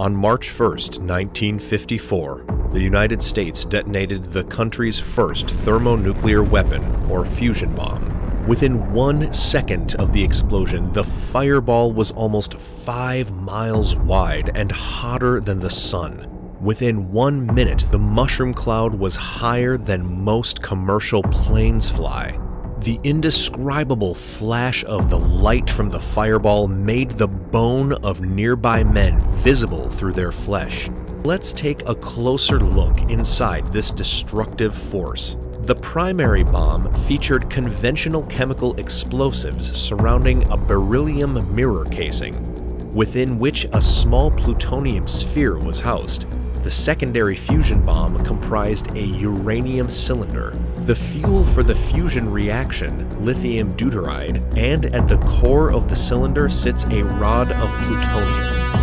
On March 1, 1954, the United States detonated the country's first thermonuclear weapon, or fusion bomb. Within one second of the explosion, the fireball was almost five miles wide and hotter than the sun. Within one minute, the mushroom cloud was higher than most commercial planes fly. The indescribable flash of the light from the fireball made the bone of nearby men visible through their flesh. Let's take a closer look inside this destructive force. The primary bomb featured conventional chemical explosives surrounding a beryllium mirror casing, within which a small plutonium sphere was housed. The secondary fusion bomb comprised a uranium cylinder, the fuel for the fusion reaction, lithium deuteride, and at the core of the cylinder sits a rod of plutonium.